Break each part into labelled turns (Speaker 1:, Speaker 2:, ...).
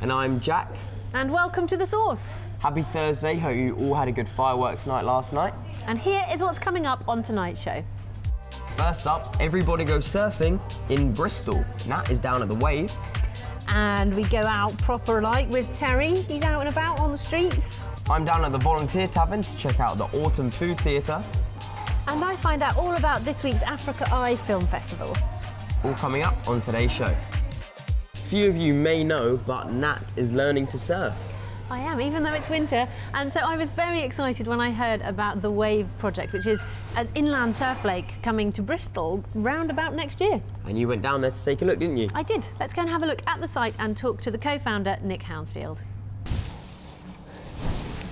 Speaker 1: And I'm Jack.
Speaker 2: And welcome to The Source.
Speaker 1: Happy Thursday. Hope you all had a good fireworks night last night.
Speaker 2: And here is what's coming up on tonight's show.
Speaker 1: First up, everybody goes surfing in Bristol. Nat is down at the Wave.
Speaker 2: And we go out proper like with Terry. He's out and about on the streets.
Speaker 1: I'm down at the Volunteer Tavern to check out the Autumn Food Theatre.
Speaker 2: And I find out all about this week's Africa Eye Film Festival.
Speaker 1: All coming up on today's show. Few of you may know, but Nat is learning to surf.
Speaker 2: I am, even though it's winter. And so I was very excited when I heard about the Wave project, which is an inland surf lake coming to Bristol round about next year.
Speaker 1: And you went down there to take a look, didn't you?
Speaker 2: I did. Let's go and have a look at the site and talk to the co-founder, Nick Hounsfield.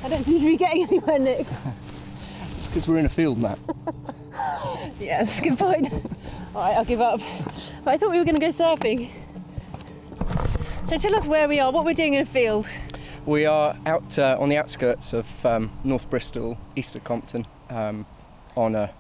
Speaker 2: I don't seem to be getting anywhere, Nick.
Speaker 3: It's because we're in a field, Nat.
Speaker 2: yes, good point. All right, I'll give up. But I thought we were going to go surfing. So tell us where we are, what we're doing in a field.
Speaker 3: We are out uh, on the outskirts of um, North Bristol, Easter Compton, um, on a,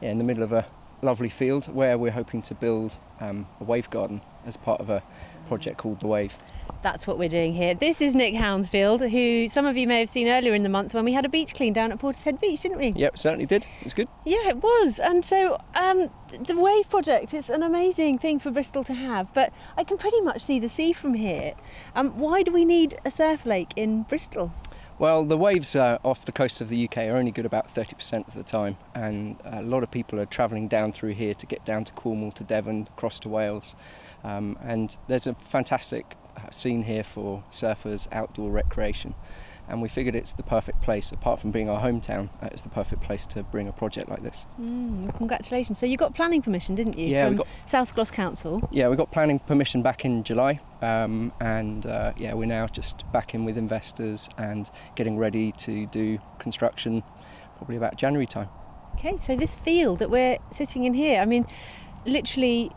Speaker 3: yeah, in the middle of a lovely field where we're hoping to build um, a wave garden as part of a project called The Wave.
Speaker 2: That's what we're doing here. This is Nick Hounsfield, who some of you may have seen earlier in the month when we had a beach clean down at Portishead Beach, didn't we?
Speaker 3: Yep, certainly did. It was good.
Speaker 2: Yeah, it was. And so um, the Wave project is an amazing thing for Bristol to have, but I can pretty much see the sea from here. Um, why do we need a surf lake in Bristol?
Speaker 3: Well, the waves uh, off the coast of the UK are only good about 30% of the time, and a lot of people are travelling down through here to get down to Cornwall, to Devon, across to Wales. Um, and there's a fantastic uh, scene here for surfers, outdoor recreation. And we figured it's the perfect place, apart from being our hometown, uh, it's the perfect place to bring a project like this.
Speaker 2: Mm, congratulations. So you got planning permission, didn't you?
Speaker 3: Yeah,
Speaker 2: from
Speaker 3: we got,
Speaker 2: South Glos Council.
Speaker 3: Yeah, we got planning permission back in July, um, and uh, yeah, we're now just back in with investors and getting ready to do construction probably about January time.
Speaker 2: Okay, so this field that we're sitting in here, I mean, literally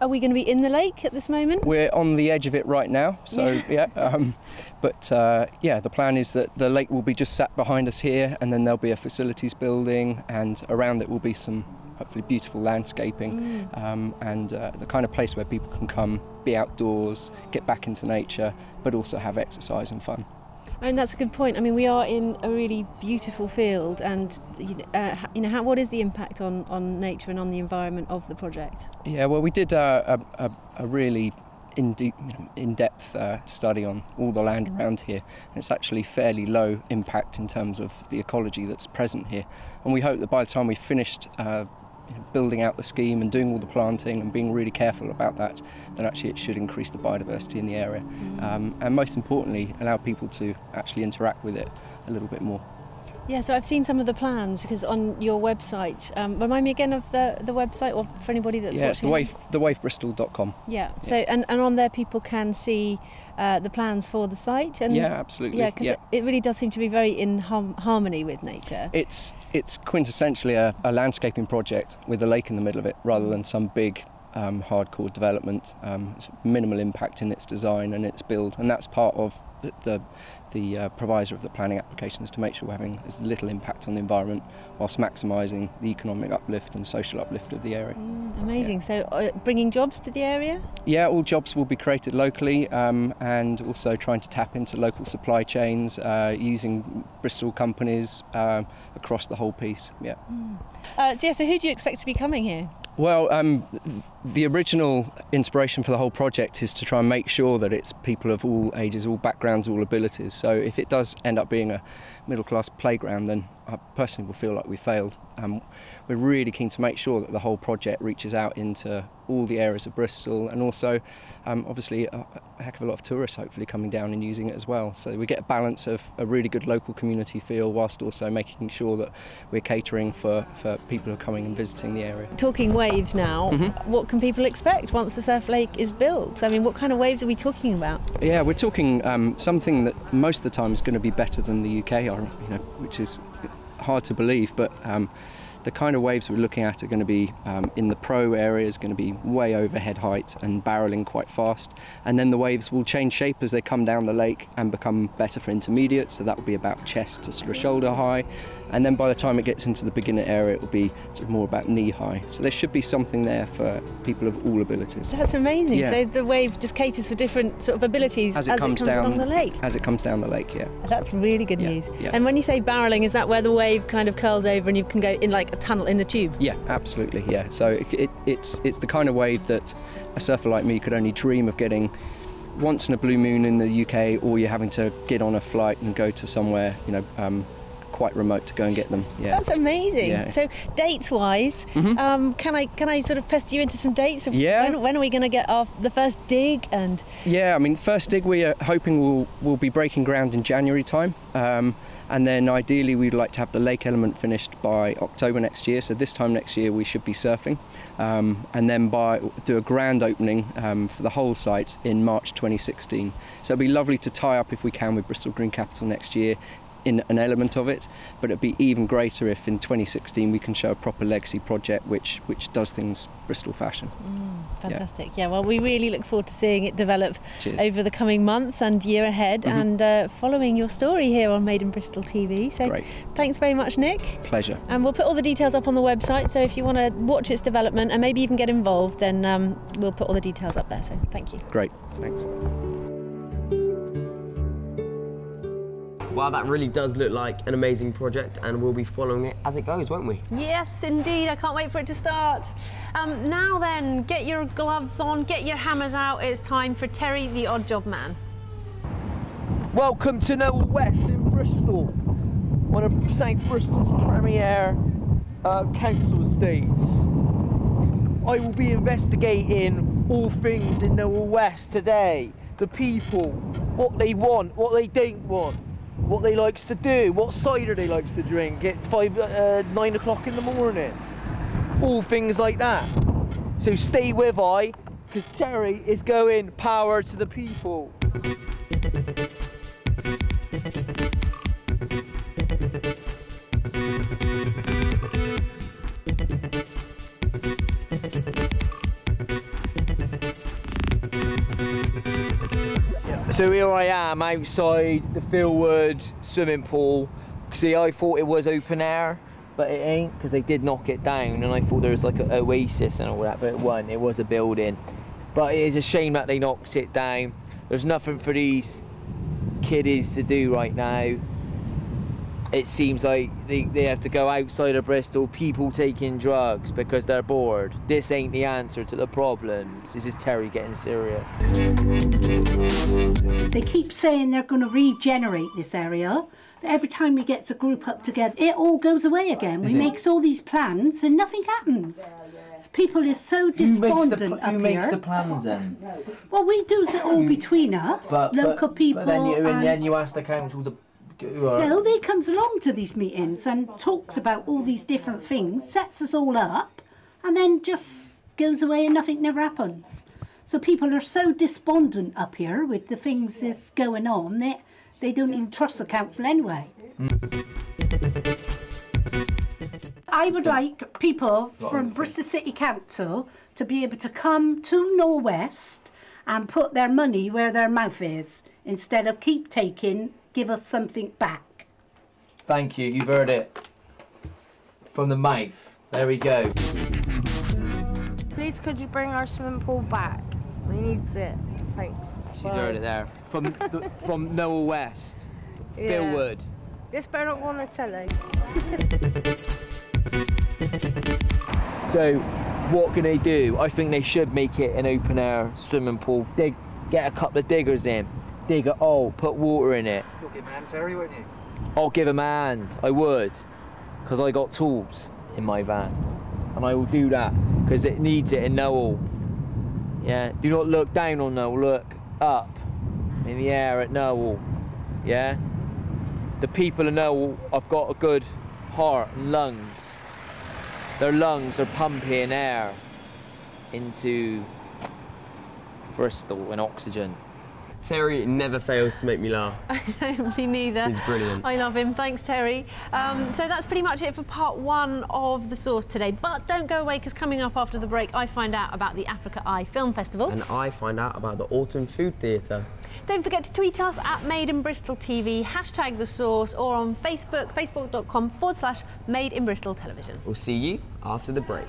Speaker 2: are we going to be in the lake at this moment?
Speaker 3: We're on the edge of it right now, so yeah. um, but uh, yeah, the plan is that the lake will be just sat behind us here, and then there'll be a facilities building, and around it will be some hopefully beautiful landscaping, mm. um, and uh, the kind of place where people can come, be outdoors, get back into nature, but also have exercise and fun.
Speaker 2: And that's a good point. I mean, we are in a really beautiful field, and uh, you know how, what is the impact on, on nature and on the environment of the project?
Speaker 3: Yeah, well, we did uh, a, a, a really in deep, in-depth uh, study on all the land around here. And it's actually fairly low impact in terms of the ecology that's present here. And we hope that by the time we've finished uh, building out the scheme and doing all the planting and being really careful about that, then actually it should increase the biodiversity in the area. Mm. Um, and most importantly, allow people to actually interact with it a little bit more.
Speaker 2: Yeah, so I've seen some of the plans because on your website, um, remind me again of the, the website or for anybody that's
Speaker 3: yeah,
Speaker 2: watching.
Speaker 3: Yeah, it's the wave, thewavebristol.com.
Speaker 2: Yeah, so yeah. And, and on there people can see uh, the plans for the site. And
Speaker 3: yeah, absolutely.
Speaker 2: Yeah, because yeah. it, it, really does seem to be very in hum- harmony with nature.
Speaker 3: It's it's quintessentially a, a, landscaping project with a lake in the middle of it rather than some big um, hardcore development. Um, it's minimal impact in its design and its build, and that's part of the, the the uh, proviso of the planning application is to make sure we're having as little impact on the environment whilst maximising the economic uplift and social uplift of the area.
Speaker 2: Mm, amazing. Yeah. So, uh, bringing jobs to the area?
Speaker 3: Yeah, all jobs will be created locally um, and also trying to tap into local supply chains uh, using Bristol companies uh, across the whole piece. Yeah.
Speaker 2: Mm. Uh, so, yeah, so who do you expect to be coming here?
Speaker 3: Well, um, the original inspiration for the whole project is to try and make sure that it's people of all ages, all backgrounds, all abilities. So if it does end up being a middle class playground, then I personally will feel like we failed. Um, we're really keen to make sure that the whole project reaches out into all the areas of Bristol and also um, obviously a, a, heck of a lot of tourists hopefully coming down and using it as well. So we get a balance of a really good local community feel whilst also making sure that we're catering for, for people who are coming and visiting the area.
Speaker 2: Talking waves now, mm-hmm. what can people expect once the surf lake is built? I mean, what kind of waves are we talking about?
Speaker 3: Yeah, we're talking um, something that most of the time is going to be better than the UK, or, you know, which is hard to believe, but um, the kind of waves we're looking at are going to be um, in the pro areas, going to be way over head height and barreling quite fast. And then the waves will change shape as they come down the lake and become better for intermediate. So that will be about chest to sort of shoulder high. And then by the time it gets into the beginner area, it will be sort of more about knee high. So there should be something there for people of all abilities.
Speaker 2: That's amazing.
Speaker 3: Yeah.
Speaker 2: So the wave just caters for different sort of abilities
Speaker 3: As it comes down
Speaker 2: along the lake.
Speaker 3: As it comes down the lake, yeah.
Speaker 2: That's really good
Speaker 3: Yeah,
Speaker 2: news.
Speaker 3: yeah.
Speaker 2: And when you say barreling, is that where the wave kind of curls over and you can go in like a tunnel in the tube?
Speaker 3: Yeah, absolutely. Yeah. So it, it, it's it's the kind of wave that a surfer like me could only dream of getting once in a blue moon in the UK, or you're having to get on a flight and go to somewhere, you know, um, quite remote to go and get them. Yeah.
Speaker 2: That's amazing.
Speaker 3: Yeah. Mm-hmm.
Speaker 2: So dates wise, um, can I can I sort of pester you into some dates? Of
Speaker 3: Yeah.
Speaker 2: When, when are we going to get our the first dig and
Speaker 3: Yeah, I mean, first dig we are hoping will will be breaking ground in January time, um, and then ideally we'd like to have the lake element finished by October next year. So this time next year we should be surfing, um, and then by do a grand opening um, for the whole site in March 2016. So it'd be lovely to tie up if we can with Bristol Green Capital next year. In an element of it, but it'd be even greater if in 2016 we can show a proper legacy project which which does things Bristol fashion.
Speaker 2: fantastic? Yeah. Well, we really look forward to seeing it develop
Speaker 3: Cheers.
Speaker 2: over the coming months and year ahead,
Speaker 3: Mhm.
Speaker 2: and uh, following your story here on Made in Bristol TV. So
Speaker 3: Great,
Speaker 2: thanks very much, Nick.
Speaker 3: pleasure.
Speaker 2: And we'll put all the details up on the website. So if you want to watch its development and maybe even get involved, then um, we'll put all the details up there. So thank you.
Speaker 3: Great, thanks.
Speaker 1: Wow, that really does look like an amazing project, and we'll be following it as it goes, won't we?
Speaker 2: Yes, indeed. I can't wait for it to start. Um, now then, get your gloves on, get your hammers out. It's time for Terry, the odd job man.
Speaker 4: Welcome to Knowle West in Bristol, one of St Bristol's premier uh, council estates. I will be investigating all things in Knowle West today. The people, what they want, what they don't want, what they likes to do, what cider they likes to drink at five, uh, nine o'clock in the morning. All things like that. So stay with I, because Terry is going power to the people. So here I am outside the Filwood swimming pool. See, I thought it was open air, but it ain't because they did knock it down, and I thought there was like an oasis and all that, but it wasn't. It was a building. But it is a shame that they knocked it down. There's nothing for these kiddies to do right now. It seems like they, they have to go outside of Bristol, people taking drugs because they're bored. This ain't the answer to the problems. This is Terry getting serious.
Speaker 5: They keep saying they're going to regenerate this area. But every time we get a group up together, it all goes away again. We makes all these plans and nothing happens. People is so despondent up here.
Speaker 4: plans then?
Speaker 5: Well, we do it all between us, local people. But then you and- then
Speaker 4: you ask the council to.
Speaker 5: No, they uh, comes along to these meetings and talks about all these different things, sets us all up, and then just goes away and nothing never happens. So people are so despondent up here with the things that's going on that they don't even trust the council anyway. I would like people from Bristol City Council to be able to come to Knowle West and put their money where their mouth is instead of keep taking, give us something back.
Speaker 4: Thank you, you've heard it. From the mouth. There we go.
Speaker 6: Please could you bring our swimming pool back? We need it. Thanks.
Speaker 4: She's heard it there. From the, from Knowle West.
Speaker 6: Yeah.
Speaker 4: Filwood.
Speaker 6: This better not go on the telly.
Speaker 4: So, what can they do? I think they should make it an open air swimming pool. Dig, get a couple of diggers in, dig a hole, put water in it.
Speaker 7: You'll give man Terry, won't you?
Speaker 4: I'll give 'em a hand. I would, because I got tools in my van, and I will do that because it needs it in Knowle. Yeah. Do not look down on Knowle. Look up in the air at Knowle. Yeah. The people of Knowle have got a good heart and lungs. Their lungs are pumping air into Bristol and oxygen.
Speaker 1: Terry never fails to make me laugh.
Speaker 2: Me neither.
Speaker 1: He's brilliant.
Speaker 2: I love him. Thanks, Terry. Um, so that's pretty much it for part one of The Source today. But don't go away because coming up after the break, I find out about the Africa Eye Film Festival.
Speaker 1: And I find out about the Autumn Food Theatre.
Speaker 2: Don't forget to tweet us at Made in Bristol TV, hashtag The Source, or on Facebook, facebook.com forward slash Made in Bristol Television.
Speaker 1: We'll see you after the break.